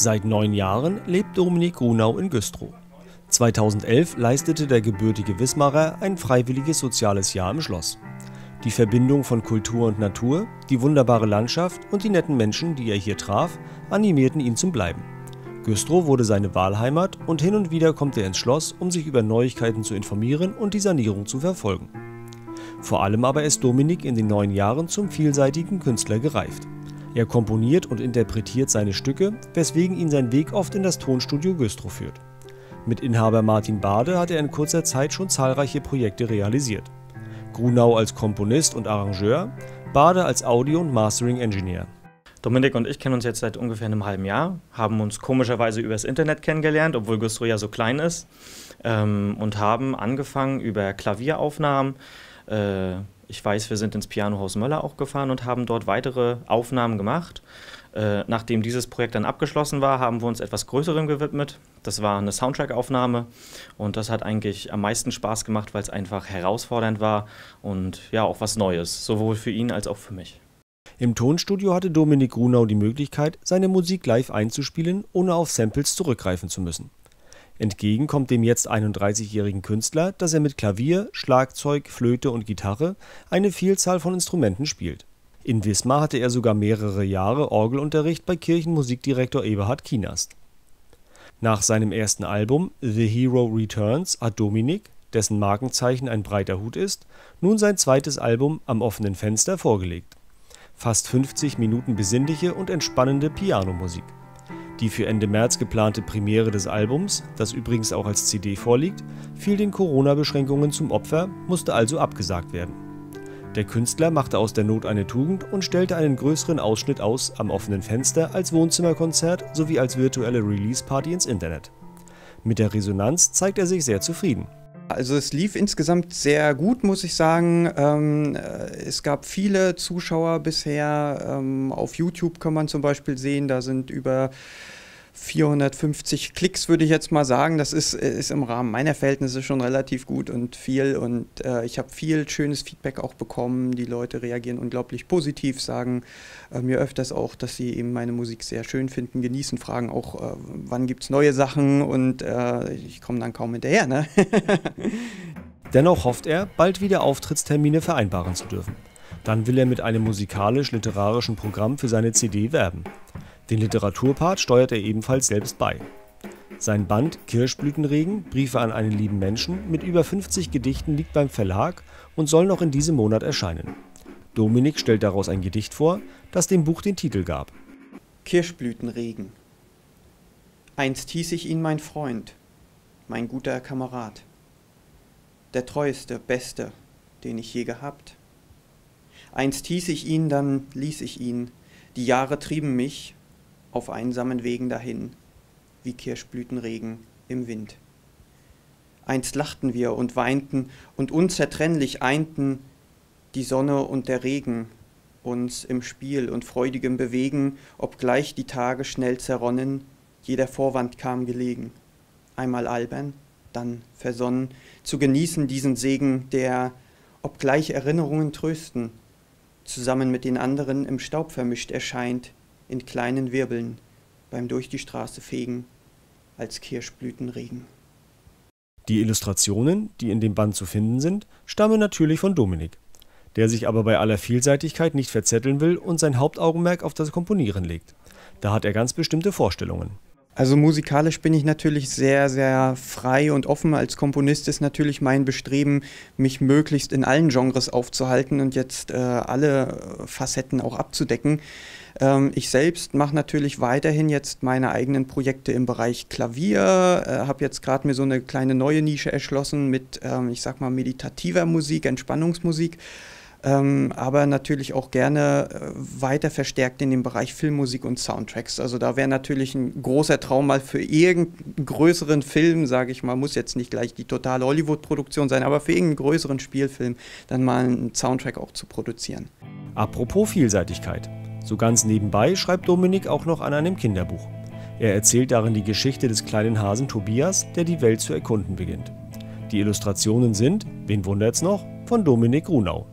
Seit neun Jahren lebt Dominik Grunau in Güstrow. 2011 leistete der gebürtige Wismarer ein freiwilliges soziales Jahr im Schloss. Die Verbindung von Kultur und Natur, die wunderbare Landschaft und die netten Menschen, die er hier traf, animierten ihn zum Bleiben. Güstrow wurde seine Wahlheimat und hin und wieder kommt er ins Schloss, um sich über Neuigkeiten zu informieren und die Sanierung zu verfolgen. Vor allem aber ist Dominik in den neun Jahren zum vielseitigen Künstler gereift. Er komponiert und interpretiert seine Stücke, weswegen ihn sein Weg oft in das Tonstudio Güstrow führt. Mit Inhaber Martin Bade hat er in kurzer Zeit schon zahlreiche Projekte realisiert. Grunau als Komponist und Arrangeur, Bade als Audio- und Mastering-Engineer. Dominik und ich kennen uns jetzt seit ungefähr einem halben Jahr, haben uns komischerweise übers Internet kennengelernt, obwohl Güstrow ja so klein ist, ähm, und haben angefangen über Klavieraufnahmen, äh, ich weiß, wir sind ins Pianohaus Möller auch gefahren und haben dort weitere Aufnahmen gemacht. Äh, nachdem dieses Projekt dann abgeschlossen war, haben wir uns etwas Größerem gewidmet. Das war eine Soundtrack-Aufnahme und das hat eigentlich am meisten Spaß gemacht, weil es einfach herausfordernd war und ja auch was Neues, sowohl für ihn als auch für mich. Im Tonstudio hatte Dominik Grunau die Möglichkeit, seine Musik live einzuspielen, ohne auf Samples zurückgreifen zu müssen. Entgegen kommt dem jetzt 31-jährigen Künstler, dass er mit Klavier, Schlagzeug, Flöte und Gitarre eine Vielzahl von Instrumenten spielt. In Wismar hatte er sogar mehrere Jahre Orgelunterricht bei Kirchenmusikdirektor Eberhard Kienast. Nach seinem ersten Album The Hero Returns hat Dominik, dessen Markenzeichen ein breiter Hut ist, nun sein zweites Album Am offenen Fenster vorgelegt. Fast 50 Minuten besinnliche und entspannende Pianomusik die für Ende März geplante Premiere des Albums, das übrigens auch als CD vorliegt, fiel den Corona-Beschränkungen zum Opfer, musste also abgesagt werden. Der Künstler machte aus der Not eine Tugend und stellte einen größeren Ausschnitt aus am offenen Fenster als Wohnzimmerkonzert sowie als virtuelle Release-Party ins Internet. Mit der Resonanz zeigt er sich sehr zufrieden. Also es lief insgesamt sehr gut, muss ich sagen. Ähm, äh, es gab viele Zuschauer bisher. Ähm, auf YouTube kann man zum Beispiel sehen, da sind über 450 Klicks, würde ich jetzt mal sagen. Das ist, ist im Rahmen meiner Verhältnisse schon relativ gut und viel. Und äh, ich habe viel schönes Feedback auch bekommen. Die Leute reagieren unglaublich positiv, sagen äh, mir öfters auch, dass sie eben meine Musik sehr schön finden, genießen, fragen auch, äh, wann gibt es neue Sachen und äh, ich komme dann kaum hinterher. Ne? Dennoch hofft er, bald wieder Auftrittstermine vereinbaren zu dürfen. Dann will er mit einem musikalisch-literarischen Programm für seine CD werben. Den Literaturpart steuert er ebenfalls selbst bei. Sein Band Kirschblütenregen, Briefe an einen lieben Menschen mit über 50 Gedichten liegt beim Verlag und soll noch in diesem Monat erscheinen. Dominik stellt daraus ein Gedicht vor, das dem Buch den Titel gab. Kirschblütenregen. Einst hieß ich ihn mein Freund, mein guter Kamerad, der treueste, beste, den ich je gehabt. Einst hieß ich ihn, dann ließ ich ihn, die Jahre trieben mich auf einsamen Wegen dahin, wie Kirschblütenregen im Wind. Einst lachten wir und weinten und unzertrennlich einten die Sonne und der Regen uns im Spiel und freudigem Bewegen, obgleich die Tage schnell zerronnen, jeder Vorwand kam gelegen. Einmal albern, dann versonnen, zu genießen diesen Segen, der, obgleich Erinnerungen trösten, zusammen mit den anderen im Staub vermischt erscheint, in kleinen Wirbeln beim durch die Straße fegen als Kirschblütenregen. Die Illustrationen, die in dem Band zu finden sind, stammen natürlich von Dominik, der sich aber bei aller Vielseitigkeit nicht verzetteln will und sein Hauptaugenmerk auf das Komponieren legt. Da hat er ganz bestimmte Vorstellungen. Also musikalisch bin ich natürlich sehr, sehr frei und offen. Als Komponist ist natürlich mein Bestreben, mich möglichst in allen Genres aufzuhalten und jetzt äh, alle Facetten auch abzudecken. Ähm, ich selbst mache natürlich weiterhin jetzt meine eigenen Projekte im Bereich Klavier, äh, habe jetzt gerade mir so eine kleine neue Nische erschlossen mit, ähm, ich sag mal, meditativer Musik, Entspannungsmusik. Ähm, aber natürlich auch gerne äh, weiter verstärkt in dem Bereich Filmmusik und Soundtracks. Also da wäre natürlich ein großer Traum mal für irgendeinen größeren Film, sage ich mal, muss jetzt nicht gleich die totale Hollywood-Produktion sein, aber für irgendeinen größeren Spielfilm dann mal einen Soundtrack auch zu produzieren. Apropos Vielseitigkeit. So ganz nebenbei schreibt Dominik auch noch an einem Kinderbuch. Er erzählt darin die Geschichte des kleinen Hasen Tobias, der die Welt zu erkunden beginnt. Die Illustrationen sind, wen wundert's noch, von Dominik Grunau.